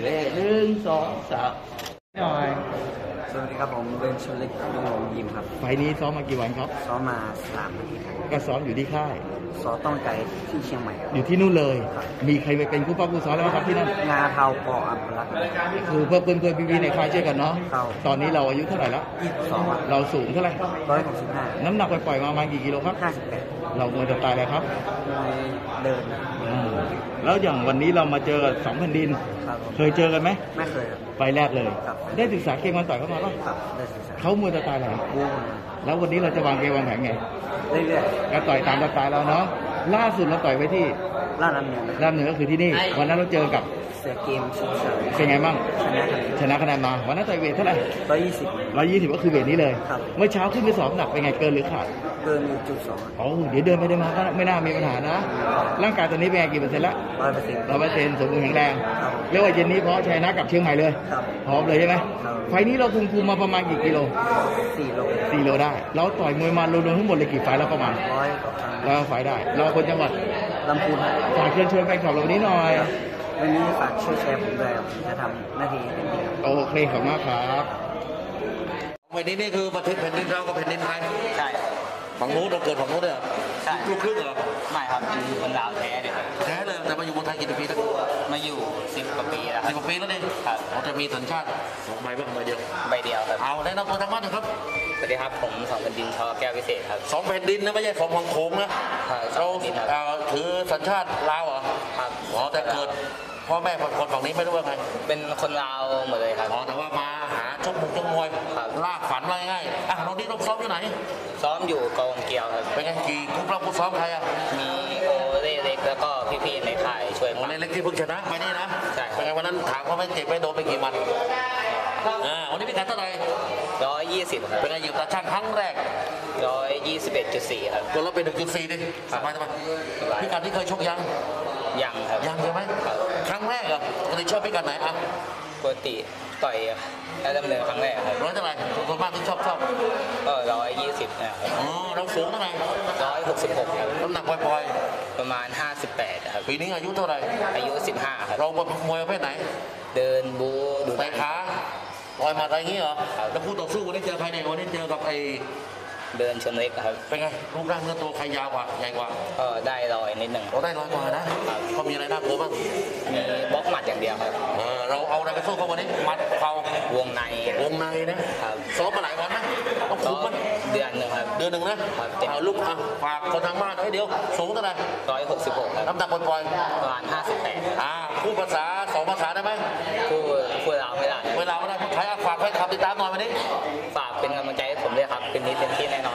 เฮ้หนึ่ง สองสามหน่อยสวัสดีครับผมเป็นชนเล็กลุงหลงยิมครับ ไฟล์นี้ซ้อมมากี่วันครับ ซ้อมมาสามอาทิตย์ครับก็ซ้อมอยู่ที่ค่าย ซ้อมต้องไกลที่เชียงใหม่ครับ อยู่ที่นู่นเลยมีใครไปเป็นผู้ป้องผู้ซ้อมแล้วไหมครับที่นั่น งาเทาปออัมพลักษ์คือเพื่อนเพื่อนเพื่อนพี่ๆในค่ายช่วยกันเนาะ ครับ ตอนนี้เราอายุเท่าไหร่แล้ว ยี่สิบสองเราสูงเท่าไหร่ ร้อยหกสิบห้าน้ำหนักไปปล่อยๆมาประมาณกี่กิโลครับ ห้าสิบแปดเราควรจะตายเลยครับเดินอืมแล้วอย่างวันนี้เรามาเจอกับสองแผ่นดิน ครับผมเคยเจอกันไหม ไม่เคยครับ ไฟล์แรกเลย ครับ ได้ศึกษาเกมมันต่อยเข้ามาป่ะครับได้ศึกษาเขามวยจะตายอะไรบูมแล้ววันนี้เราจะวางเกมวางแผนไงเรื่อยก็ต่อยตามสไตล์เราเนาะล่าสุดเราต่อยไปที่ๆล่าดำเนินด้านเหนือก็คือที่นี่ วันนั้นเราเจอกับเสือเกมชิงเฉิงเป็นไงบ้างชนะครับ ชนะคะแนนมาวันนั้นต่อยเวทเท่าไหร่ร้อยยี่สิบร้อยยี่สิบก็คือเวทนี้เลย ครับ เมื่อเช้าขึ้นไปสอบหนักเป็นไงเกินหรือขาดเกินจุดสองอ๋อเดี๋ยวเดินไปเดินมาก็ไม่น่ามีปัญหานะ ร่างกายตอนนี้เป็นไงกี่เปอร์เซ็นต์ละร้อยเปอร์เซ็นต์ร้อยเปอร์เซ็นต์สมบูรณ์แข็งแรงครับ เรียกว่าเย็นนี้เพราะชัยนะกับเชียงใหม่เลยครับ พร้อมเลยใช่ไหมครับ ไฟล์นี้เราคุมคุมมาประมาณกี่กิโลสี่โลสี่โลได้ เราต่อยมวยมารวมๆทั้งหมดเลยกี่ไฟล์แล้วประมาณร้อยกว่าครั้งแล้วไฟล์ได้ เราคนจังหวัดลำพูนครับฝากเชิญชวนแฟนคลับเราวันนี้หน่อย วันนี้ฝากช่วยแชร์ผมด้วยครับผมจะทำหน้าที่เต็มที่ครับโอเคขอบคุณมากครับวันนี้นี่คือประเทศแผ่นดินเรากับแผ่นดินไทยใช่ฝั่งนู้นเราเกิดฝั่งนู้นเลยเหรอใช่ลูกครึ่งเหรอไม่ครับเป็นคนลาวแท้เลยครับแท้เลยแต่มาอยู่เมืองไทยกี่ปีแล้วมาอยู่สิบกว่าปีแล้วคสิรับบกว่าปีแล้วนี่ครับเราจะมีสัญชาติสองใบบ้างใบเดียวใบเดียวครับเอาแนะนำตัวทางบ้านหน่อยครับสวัสดีครับผมสองพันดินชอแก้ววิเศษครับสองแผ่นดินนะไม่ใช่สองวังโขงนะครับเราสองแผ่นดินครับเอ่อถือสัญชาติลาวเหรอครับอ๋อ แต่เกิดพ่อแม่คนฝั่งนี้ไม่รู้ว่าไงเป็นคนลาวหมดเลยครับ อ๋อแต่ว่ามาหาชกมุกชกมวยครับ ลากฝันว่าง่ายๆอะเรานี่ต้องซ้อมที่ไหน ซ้อมอยู่กองเกียวครับ เป็นไงกี่กรุ๊ปเราผู้ซ้อมใครอะมีโอเล่เล็กแล้วก็พี่ๆในค่ายช่วยโอ้มาเล็กๆที่เพิ่งชนะไปนี่นะใช่ครับ เป็นไงวันนั้นถามเขาไม่เจ็บไม่โดนไปกี่หมัดอ่าวันนี้พี่กัดเท่าไหร่ร้อยยี่สิบครับเป็นไงอยู่ตาช่างครั้งแรกร้อยยี่สิบเอ็ดจุดสี่ครับ ตัวเราเป็นหนึ่งจุดสี่ดิสบายสบายพี่กัดที่เคยชกยัง ยังครับยังใช่ไหมครับครั้งแรกเหรอะปกติชอบพี่กัดไหนอะปกติต่อยและดำเนินครั้งแรกครับร้อยเท่าไหร่ส่วนมากที่ชอบชอบก็ร้อยยี่สิบนะครับอ๋อเราสูงเท่าไหร่ร้อยหกสิบหกครับน้ำหนักปล่อยประมาณห้าสิบแปดครับๆปีนี้อายุเท่าไหร่อายุสิบห้าครับเรามวยประเภทไหน เดินบูดูเตะขาลอยหมาอะไรอย่างงี้เหรอครับแล้วคู่ต่อสู้วันนี้เจอใครเนี่ยวันนี้เจอกับไอ้ เดินชนเล็กครับเป็นไงรูปร่างเนื้อตัวใครยาวกว่าใหญ่กว่าก็ได้รอยนิดหนึ่งเราได้ร้อยกว่านะเขามีอะไรน่ากลัวบ้างมีบล็อกหมัดอย่างเดียวครับเออเราเอาอะไรไปสู้เขาวันนี้มัดเข่าวงในวงในนะครับซ้อมมาหลายวันนะต้องก็คุ้มไหมเดือนหนึ่งครับเดือนหนึ่งนะครับเต็มเอาลูกอะฝากคนทางบ้านเฮ้ยเดี๋ยวสูงเท่าไหร่ร้อยหกสิบหกครับน้ำหนักปล่อยประมาณห้าสิบแปดๆอ่าพูดภาษาสองภาษาได้ไหมผู้ผู้เราวไม่ได้เวลาไม่ได้พูดไทยอะฝากให้ขับติดตามหน่อยวันนี้ Independiente tienen.